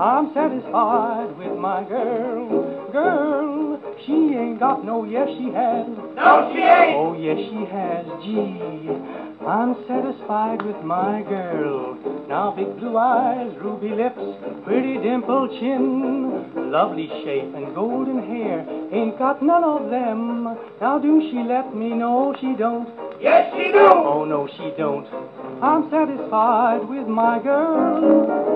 I'm satisfied with my girl. Girl, she got no, yes she has. No, she ain't. Oh, yes she has. Gee, I'm satisfied with my girl. Now big blue eyes, ruby lips, pretty dimpled chin, lovely shape and golden hair. Ain't got none of them. Now do she let me know she don't? Yes, she do. Oh, no, she don't. I'm satisfied with my girl.